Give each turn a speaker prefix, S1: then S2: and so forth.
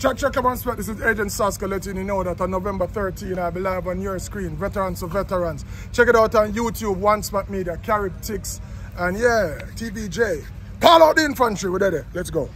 S1: Check, check, come on, spot. This is Agent Sasco letting you know that on November 13, I'll be live on your screen. Veterans of Veterans. Check it out on YouTube, One Spot Media, CaribTix, and yeah, TVJ. Call out the infantry. We're there. Let's go.